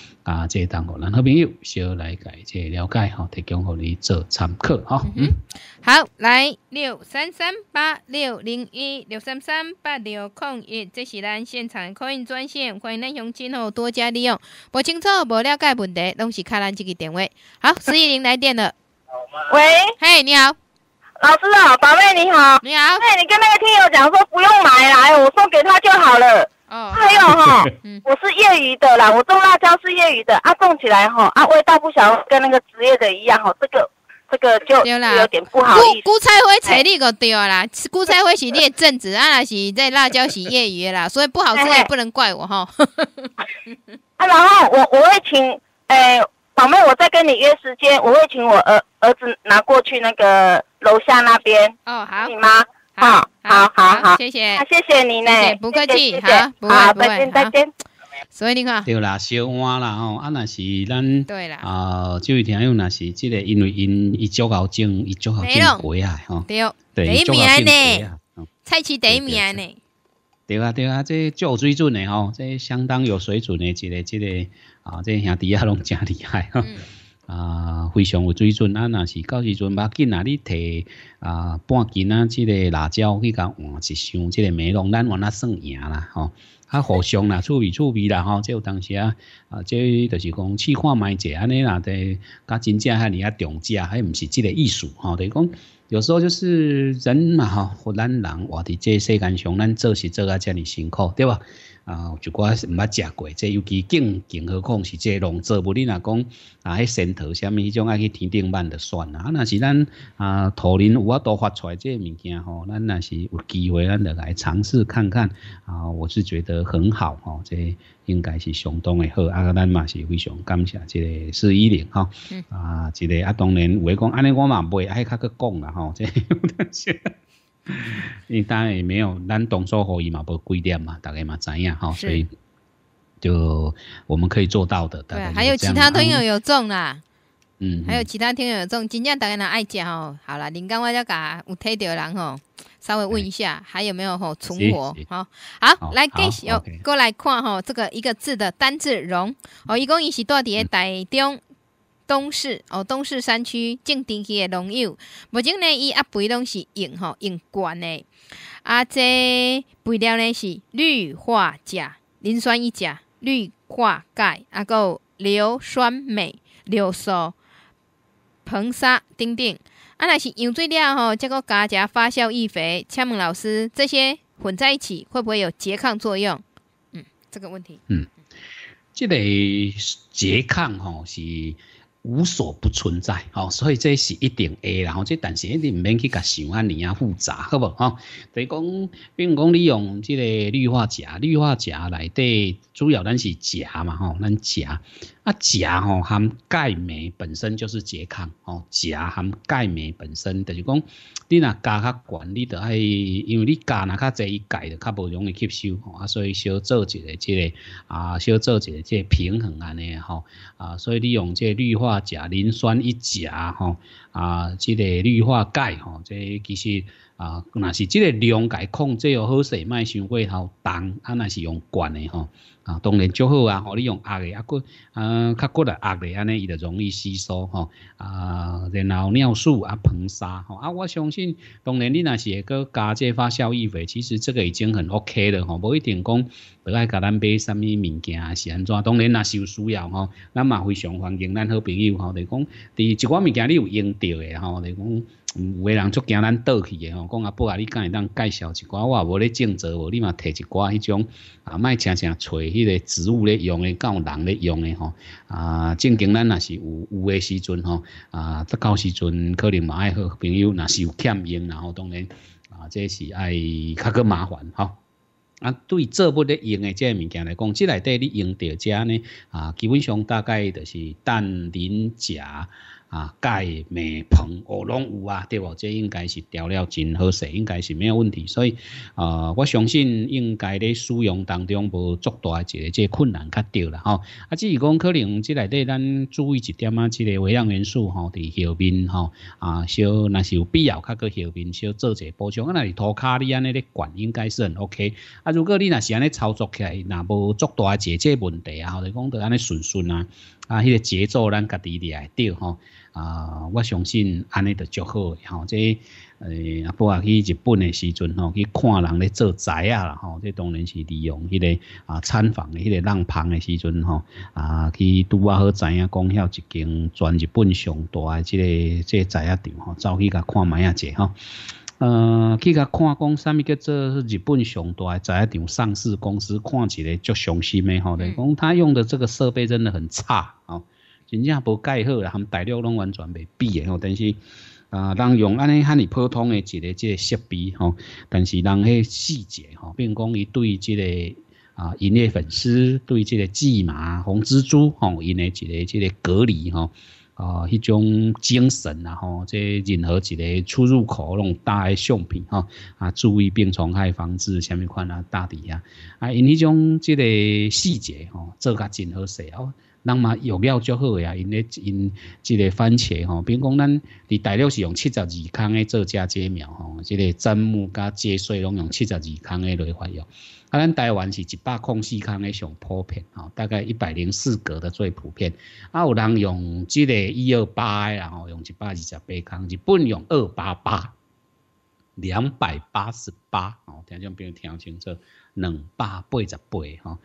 这当个咱好朋友小来解这了解哈，提供互你做参考哈。嗯，好，来六三三八六零一六三三八六空一，这是咱现场可以专线，欢迎咱乡亲吼多加利用。不清楚、不了解问题，拢是看咱这个电话。好，十一零来电了。喂，嘿，你好，老师好，宝贝你好，你好。哎，你跟那个听友讲说不用买来，我送给他就好了。还有哈，我是业余的啦，我种辣椒是业余的啊，种起来哈啊，味道不想跟那个职业的一样哈，这个这个就有点不好意思。菇菜花采你个对啦，菇菜花是你的正职，啊是在辣椒是业余啦，*laughs* 所以不好吃也不能怪我哈。*laughs* 啊，然后我我会请诶宝妹，我再跟你约时间，我会请我儿儿子拿过去那个楼下那边哦，好，你吗？好，好，好，好，谢谢，谢谢你呢，不客气，好，好，再见，再见。所以你看，对啦，小碗啦吼，啊那是咱对啦，啊，就听用那是即个，因为因伊足够种，伊足够种过啊，吼，对，对，足够种过啊。菜市第一名呢。对啊对啊，这有水准的吼，这相当有水准的一个这个啊，这兄弟啊拢真厉害哈。啊，非常有水准啊！若是到时阵把紧啊，你摕啊半斤啊，即个辣椒去甲换一箱，即个梅龙，咱换啊算赢啦吼。啊，互相啦，趣味趣味啦吼。即有当时啊，啊，即就是讲试看卖者安尼啦，的甲真正遐尼啊重价，还毋是即个艺术吼。等于讲有时候就是人嘛吼，或咱人活伫这世间上，咱做是做啊遮尼辛苦，对吧？啊，就寡毋捌食过，即尤其更更何况是即农作物，你若讲啊，迄仙桃啥物迄种爱去天顶挽就算啦。啊，若是咱啊土林有法度发出来这物件吼，咱若是有机会，咱就来尝试看看啊。我是觉得很好吼，这应该是相当的好。啊，咱嘛是非常感谢即个四一零吼，啊，这个啊，当然有诶讲安尼我嘛袂爱较去讲啦吼，这。*laughs* 因为当然也没有，咱动作可以嘛，不规定嘛，大概嘛怎样哈，所以就我们可以做到的。对，还有其他听友有中啦，嗯，还有其他听友有中，今天大家人爱食吼，好了，林刚我再甲有睇到人吼，稍微问一下还有没有吼存活，好，好来继续过来看吼，这个一个字的单字容哦，一共伊是到底台中。东市哦，东市山区种地区的农友，目前呢，伊啊肥拢是用吼用罐的，啊这肥料呢是氯化钾、磷酸一钾、氯化钙，啊有硫酸镁、硫素、硼砂等等。啊，若是用最了吼，再个加加发酵易肥，请问老师，这些混在一起会不会有拮抗作用？嗯，这个问题。嗯，这个拮抗吼是。无所不存在，吼，所以这是一定会然后这但是一定唔免去甲想安尼啊复杂，好不？吼，等于讲，比如讲你用这个氯化钾，氯化钾内底主要咱是钾嘛，吼，咱钾。啊，钾吼含钙镁本身就是拮抗吼，钾含钙镁本身就是讲，你若加较悬，你着爱，因为你加若较济钙就较无容易吸收吼，啊，所以小做一个即个啊，小做一个即个平衡安尼吼，啊，所以你用这氯化钾、磷酸一钾吼，啊，即个氯化钙吼，这其实啊，若是即个量解控制好势，莫伤过头重，啊，若是用罐的吼。啊，当然就好啊！吼，你用压的啊，骨啊，较骨来压的安尼，伊就容易吸收吼。啊，然后尿素啊，硼砂吼啊，我相信，当然你若是会个加这发酵液肥，其实这个已经很 OK 了吼，无一定讲要爱甲咱买啥物物件是安怎。当然若是有需要吼，咱嘛非常欢迎咱好朋友吼，就讲伫一寡物件你有用到的吼，就讲。有诶人足惊咱倒去诶吼，讲阿伯啊，你敢会当介绍一寡，我也无咧种植，无你嘛摕一寡迄种啊，莫常常找迄个植物咧用诶，有人咧用诶吼啊，正经咱若是有有诶时阵吼啊，得到时阵可能嘛爱好朋友，若是有欠用，然后当然啊，这是爱较个麻烦吼。啊，对做不咧用诶这物件来讲，即内底你用着遮呢啊，基本上大概就是氮、磷、钾。啊，钙、镁、硼，哦，拢有啊，对无？这应该是调了真好势，应该是没有问题。所以，啊，我相信应该咧使用当中无足大一个这困难较对啦，吼。啊，只是讲可能即内底咱注意一点啊，即个微量元素吼，伫后面吼，啊，小若是有必要，较搁后面小做者补充。啊，若是涂骹你安尼咧管，应该是很 OK。啊，如果你若是安尼操作起来，若无足大一个这问题啊，或者讲得安尼顺顺啊，啊，迄个节奏咱家己来对吼。啊，我相信安尼就足好，吼，这诶，啊，不啊去日本的时阵吼，去看人咧做宅啊啦，吼，这当然是利用迄个啊参访的迄个浪棚的时阵吼，啊，去拄啊好知影讲遐一间全日本上大诶即个即个宅啊场吼，走去甲看买啊者吼，呃，去甲看讲啥物叫做日本上大诶宅啊场上市公司，看起来足伤心诶吼，来讲他用的这个设备真的很差，吼。真正无盖好啦，含大陆拢完全袂比诶吼。但是啊，人用安尼遐尼普通诶一个即个设备吼，但是人迄细节吼，并讲伊对即个啊，因诶粉丝对即个蓟麻、红蜘蛛吼，因诶一个即个隔离吼啊，迄种精神啊吼，即任何一个出入口拢大诶相片吼啊，注意病虫害防治，虾米款啊，大底啊啊，因迄种即个细节吼，做甲真好势哦。人嘛用了足好呀，因咧因即个番茄吼，比如讲咱伫大陆是用七十二康诶做加节苗吼，即个砧木加节水拢用七十二康诶来发用。啊，咱台湾是一百空四康诶上普遍吼，大概一百零四格的最普遍。啊，有人用即个一二八诶，然后用一百二十八康，日本用二八八，两百八十八吼，听众朋友听清楚，两百八十八吼，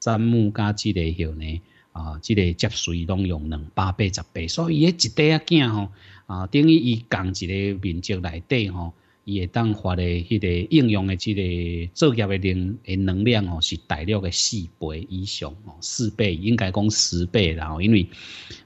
砧木加即个后呢？啊，即个接水拢用两百八十八，所以迄一块仔囝吼，啊，等于伊共一个面积内底吼，伊会当发的迄个应用的即个作业的能诶能量吼，是大陆的四倍以上哦，四倍应该讲十倍啦，因为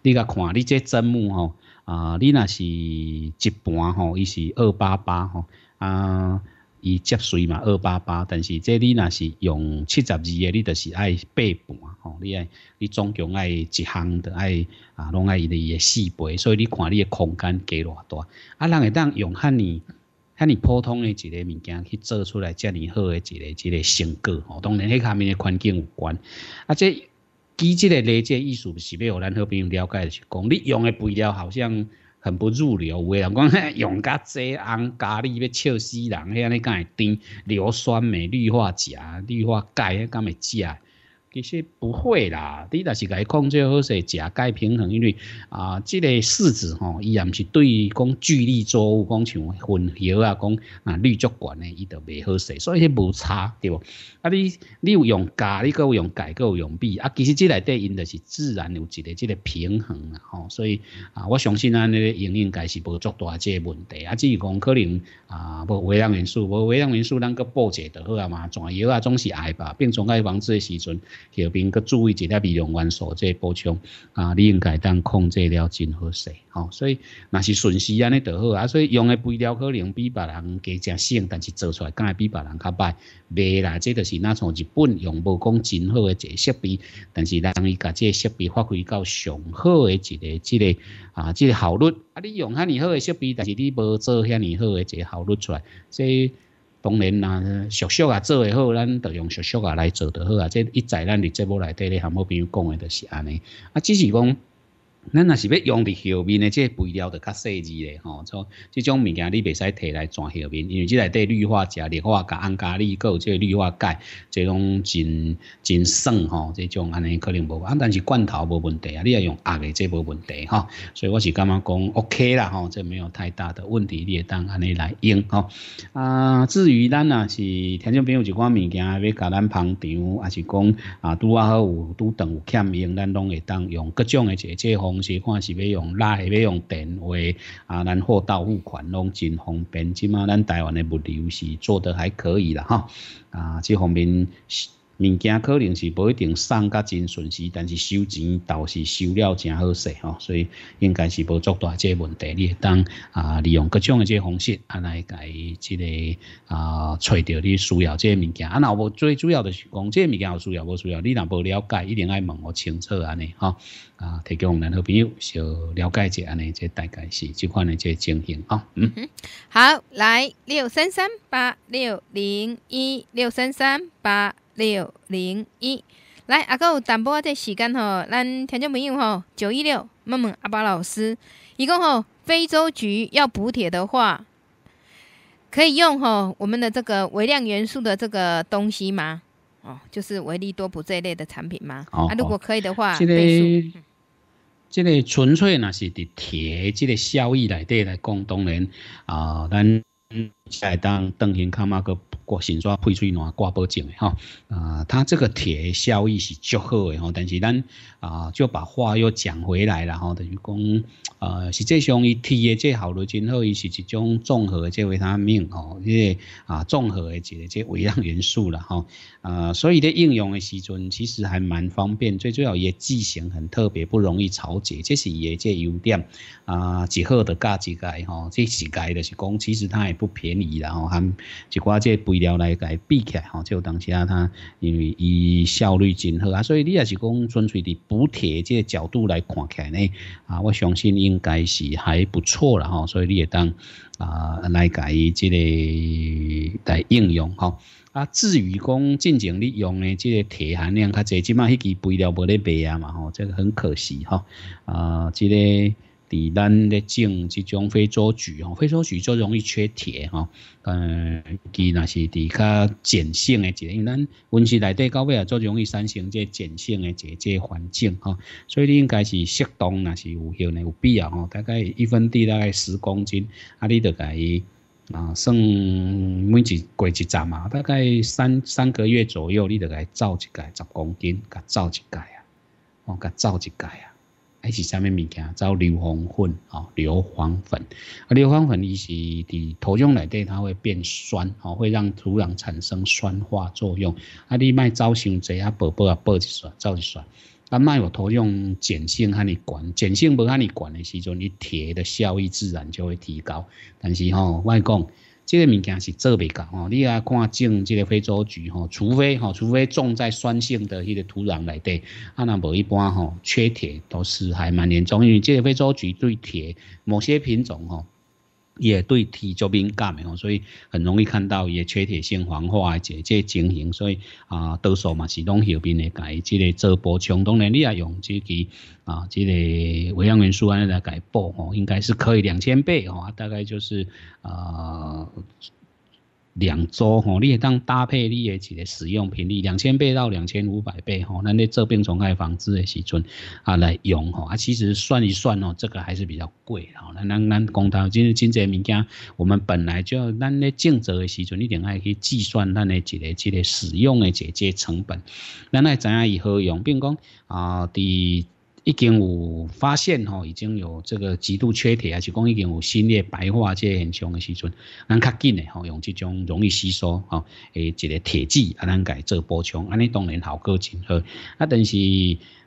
你甲看你这针目吼，啊，你若是一半吼，伊是二八八吼，啊。伊接水嘛二八八，但是这你若是用七十二个，你就是爱八半吼，你爱你总共爱一项的爱啊，拢爱伊的四倍，所以你看你的空间加偌大，啊，人会当用遐尼遐尼普通的一个物件去做出来遮尼好的一个一个成果吼，当然迄下面的环境有关，啊，这机制的理解艺术是要互咱好朋友了解的是讲，你用的肥料好像。很不入流，有的人讲用甲济红咖喱要笑死人，遐安尼敢会甜？硫酸镁、氯化钾、氯化钙，敢会食？其实不会啦，你若是甲伊控制好势，食该平衡，因为啊，即个柿子吼，伊也毋是对于讲巨力作物，讲像混合啊，讲啊绿足管呢，伊都袂好势，所以无差对无？啊，你你有用钙，你有用钙，有用镁，啊，其实即内底因着是自然有一个即个平衡啦，吼，所以啊，我相信咱个应应该是无足大即个问题，啊，至于讲可能啊，无微量元素，无微量元素，咱个补者就好啊嘛，全药啊总是爱吧，病虫害防治诶时阵。后边佮注意一下美容元素即补充啊，你应该当控制了真好势吼，所以若是顺势安尼就好啊。所以用的肥料可能比别人加正省，但是做出来敢会比别人较歹。袂啦，即就是那从日本用无讲真好的一个设备，但是让伊甲即个设备发挥到上好的一个即个啊，即个效率啊。你用遐尼好的设备，但是你无做遐尼好的一个效率出来，即。当然啦，熟熟啊做会好，咱就用熟熟啊来做就好啊。这一在咱的节目内底咧，含好朋友讲的就是安尼。啊，只是讲。咱若是要用伫后面的这肥料就较细致咧吼，像即种物件你袂使摕来转后面，因为即内底氯化钾、氯化钾、氨咖哩，有即个氯化钙，即种真真酸吼，即种安尼可能无啊，但是罐头无问题啊，你要用压的这无问题吼，所以我是感觉讲 OK 啦吼，这没有太大的问题，你会当安尼来用吼。啊，至于咱若是听众朋友一寡物件要甲咱捧场，还是讲啊拄啊好有拄等有欠用，咱拢会当用各种的这这方。同时看是要用拉，要用电话啊，咱货到付款拢真方便。即码咱台湾的物流是做得还可以啦，哈啊，这方面。物件可能是不一定送甲真顺时，但是收钱倒是收了真好势吼，所以应该是无足大这问题。你当啊利用各种的这方式，啊来甲伊即个啊找到你需要这物件。啊，那无最主要的是讲这物件有需要无需要，你若无了解，一定爱问我清楚安尼吼啊，提供咱好朋友小了解者安尼，这大概是即款的这情形吼。嗯，好，来六三三八六零一六三三八。六零一，来阿有淡薄仔时间吼，咱听众朋友吼，九一六问问阿巴老师，一共吼非洲菊要补铁的话，可以用吼我们的这个微量元素的这个东西吗？哦，就是维利多补这一类的产品吗？啊，如果可以的话，这个这个纯粹那是伫铁这个效益来底来讲，当然啊，咱在当邓型卡马个。挂新刷配水暖挂保证的哈啊，它这个铁效益是足好的哈，但是咱啊就把话又讲回来了哈，等于讲呃实际上伊铁的这效率真好，伊是一种综合的这维他命哦，这个啊综合的这个这微量元素了哈啊，所以在应用的时阵其实还蛮方便，最主要也剂型很特别，不容易潮解，这是伊的这优点。啊，几好的价几盖哈，这几盖的是讲其实它也不便宜然后还一寡这不。肥料来改比起来吼，就当时啊，它因为伊效率真好啊，所以你也是讲纯粹的补铁这个角度来看起来呢，啊，我相信应该是还不错了吼，所以你也当啊来改这个来应用吼。啊，至于讲进前你用的这个铁含量较侪，即码迄支肥料无咧卖啊嘛吼，这个很可惜吼。啊，这个。伫咱咧种即种非洲菊吼，非洲菊就容易缺铁吼。嗯，伊若是伫较碱性诶一个，因为咱温室内底到尾啊，最容易产生这碱性诶一个环境吼。所以你应该是适当，若是有效呢，有必要吼。大概一分地大概十公斤，啊，你得伊啊，算每一过一站嘛，大概三三个月左右，你得伊造一盖十公斤，甲造一盖啊，哦，甲造一盖啊。还是啥物物件？找硫磺粉哦，硫磺粉。啊，硫磺粉伊是伫土壤内底，它会变酸哦，会让土壤产生酸化作用。啊，你卖走伤济啊，宝宝啊，宝一撮，走一撮。啊，卖有土壤碱性和你管，碱性无和你管的时阵，你铁的效益自然就会提高。但是吼，我讲。这个物件是做袂到吼，你啊看种这个非洲菊吼，除非吼，除非种在酸性的迄个土壤内底，啊那无一般吼，缺铁都是还蛮严重，因为这个非洲菊对铁某些品种吼。也对体就敏感哦，所以很容易看到也缺铁性黄化这这情形，所以啊，多数嘛是拢后边的改这个做补充，当然你也用这个啊，这个微量元素安来改补哦，应该是可以两千倍吼，大概就是啊。两周吼，你也当搭配你的一个使用频率，两千倍到两千五百倍吼，那你这病虫害防治的时阵啊来用吼，啊其实算一算哦，这个还是比较贵吼。那咱咱讲到今今这物件，我们本来就咱咧种植的时阵，一定爱去计算咱的一个一个使用的这些成本，咱来知影以何用，并讲啊第。已经有发现吼，已经有这个极度缺铁，还是讲已经有新叶白化这现象的时阵，咱较紧的吼，用这种容易吸收吼诶一个铁剂啊，咱改做补充，安尼当然效果真好。啊，但是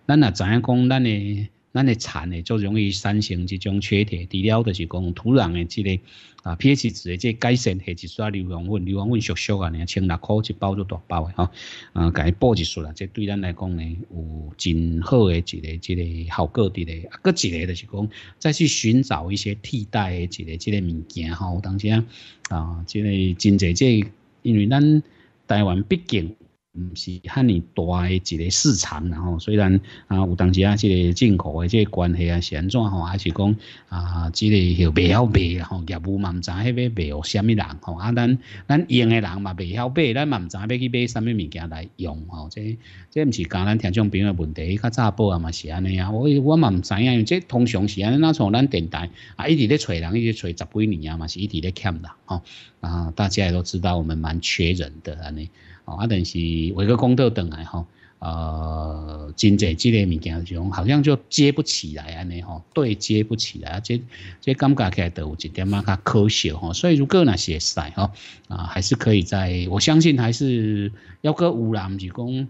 咱也知影讲，咱的咱的产诶，就容易产生这种缺铁，除了就是讲土壤的这个。啊，pH 值的这改善下一刷硫磺粉，硫磺粉俗俗啊，呢千六块一包就大包的吼，啊，甲伊补一束啦，这对咱来讲呢有真好的一个一个效果的嘞。啊，搁一个就是讲再去寻找一些替代的一个这个物件吼，当时啊，啊，这个真济这，因为咱台湾毕竟。毋是遐尼大诶一个市场，然后虽然啊有当时啊即个进口诶即个关系啊是安怎吼，还是讲啊即个又袂晓卖吼，业务嘛毋知迄要卖互虾米人吼，啊咱咱用诶人嘛袂晓买，咱嘛毋知要去买啥物物件来用吼，这这毋是讲咱听众朋友问题，较早报啊嘛是安尼啊，我我嘛毋知影，因为这通常是安尼，那从咱电台啊一直咧找人，一直找十几年啊嘛是一直咧欠人吼，啊大家也都知道我们蛮缺人的安尼。啊但是为个公道等来吼，呃，真济之类物件种好像就接不起来安尼吼，对接不起来，这这感觉起来都有一点嘛较可惜吼，所以如果那些赛吼啊，还是可以在，我相信还是要个有啦，毋是讲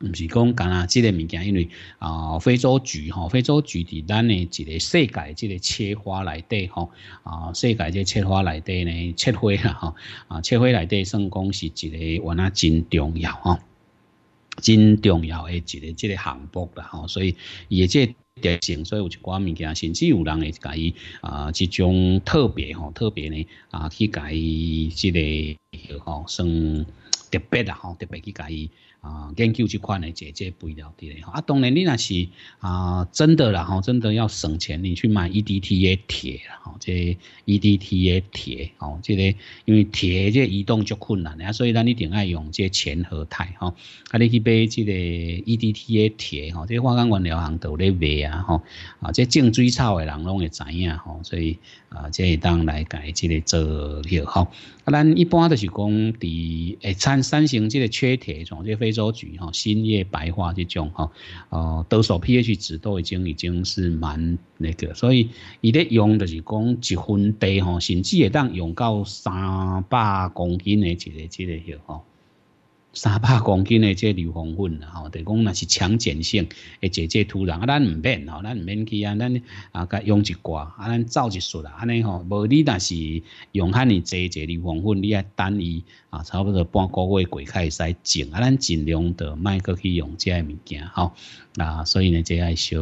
毋是讲干啊，这类物件，因为啊，非洲菊吼，非洲菊伫咱的一个世界即个切花内底吼，啊，世界这切花内底呢，切花啦吼，啊，切花内底算讲是一个原来真重要吼，真重要的一个这个项目啦吼，所以也这特性，所以有一寡物件，甚至有人会甲伊啊，这种特别吼，特别呢啊，去甲伊这个吼，算特别啦吼，特别去甲伊。啊，研究这款的这这肥料的。嘞，啊，当然你那是啊，真的啦吼，真的要省钱，你去买 EDTA 铁啦吼，这 EDTA 铁吼，这个因为铁这移动就困难啊，所以咱一定要用这前和钛吼，啊，你去买这个 EDTA 铁吼，这化工原料行都咧卖啊吼，啊，这种水草的人拢会知影吼，所以啊，这当来改这个做料吼。啊，咱一般都是讲伫诶产产生这个缺铁种，这非洲菊吼，新叶白化这种吼，哦，多数 pH 值都已经已经是蛮那个，所以伊咧用就是讲一分地吼，甚至会当用到三百公斤的一个这个药吼。三百公斤的这硫磺粉吼，就讲若是强碱性，会解解土壤啊，咱毋免吼，咱毋免去啊，咱啊，甲用一寡啊，咱造一束啦，安尼吼，无你若是用遐尼济济硫磺粉，你爱等伊啊，差不多半个月过开使种啊，咱尽量的卖过去用这物件吼啊，所以呢，这爱小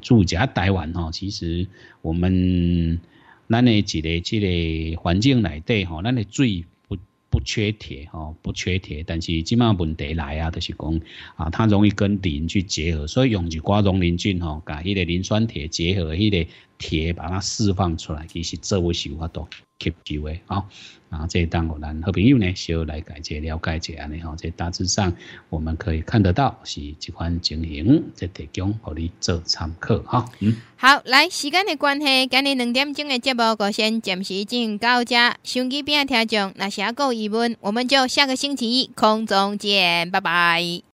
住家台湾吼，其实我们咱的一个即个环境内底吼，咱的水。不缺铁哦，不缺铁，但是即卖问题来啊，就是讲啊，它容易跟磷去结合，所以用一寡溶磷菌吼，甲迄个磷酸铁结合，迄个铁把它释放出来，其实做为是有法度吸收的哦。啊，这当我咱好朋友呢，需要来解解了解一下呢吼。这大致上我们可以看得到是这款情形，这提供互你做参考哈。嗯，好，来时间的关系，今日两点钟的节目我先暂时进行到这。手机边听众，那下个疑问，我们就下个星期一空中见，拜拜。